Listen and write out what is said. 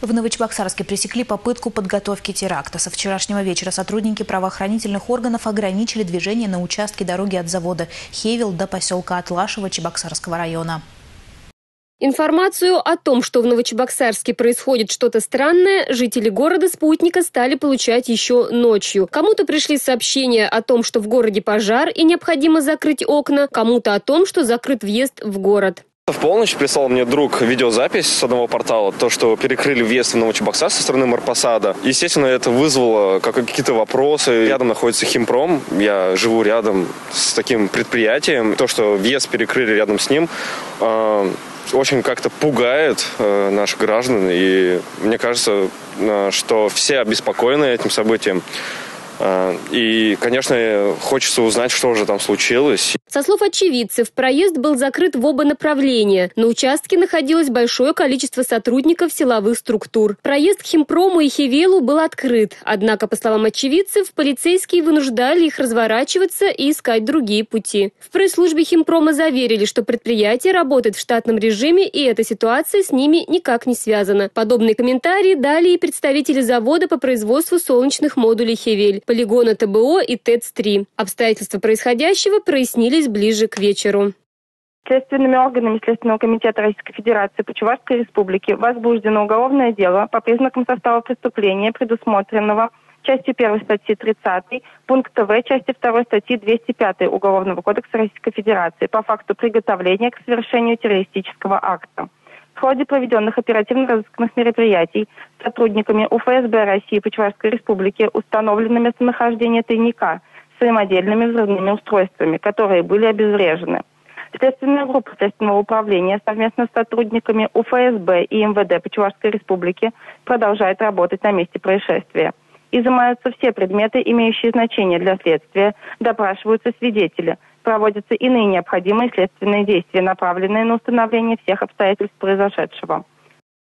В Новочебоксарске пресекли попытку подготовки теракта. Со вчерашнего вечера сотрудники правоохранительных органов ограничили движение на участке дороги от завода Хевел до поселка Атлашево Чебоксарского района. Информацию о том, что в Новочебоксарске происходит что-то странное, жители города-спутника стали получать еще ночью. Кому-то пришли сообщения о том, что в городе пожар и необходимо закрыть окна, кому-то о том, что закрыт въезд в город. В полночь прислал мне друг видеозапись с одного портала, то, что перекрыли въезд в Новочебоксар со стороны Марпасада. Естественно, это вызвало какие-то вопросы. Рядом находится Химпром, я живу рядом с таким предприятием. То, что въезд перекрыли рядом с ним, э, очень как-то пугает э, наших граждан. И мне кажется, что все обеспокоены этим событием. Э, и, конечно, хочется узнать, что же там случилось. Со слов очевидцев, проезд был закрыт в оба направления. На участке находилось большое количество сотрудников силовых структур. Проезд к Химпрому и Хевелу был открыт. Однако, по словам очевидцев, полицейские вынуждали их разворачиваться и искать другие пути. В пресс-службе Химпрома заверили, что предприятие работает в штатном режиме, и эта ситуация с ними никак не связана. Подобные комментарии дали и представители завода по производству солнечных модулей Хевель, полигона ТБО и ТЭЦ-3. Обстоятельства происходящего прояснили начались ближе к вечеру. Следственными органами Следственного комитета Российской Федерации по Чувашской Республике возбуждено уголовное дело по признакам состава преступления, предусмотренного частью 1 статьи 30, пункт В, части 2 статьи 205 Уголовного кодекса Российской Федерации по факту приготовления к совершению террористического акта. В ходе проведенных оперативно-розыскных мероприятий сотрудниками УФСБ России по Чувашской Республике установлено местонахождение тайника – самодельными взрывными устройствами, которые были обезврежены. Следственная группа Следственного управления совместно с сотрудниками УФСБ и МВД Почувашской Республики продолжает работать на месте происшествия. Изымаются все предметы, имеющие значение для следствия, допрашиваются свидетели, проводятся иные необходимые следственные действия, направленные на установление всех обстоятельств произошедшего.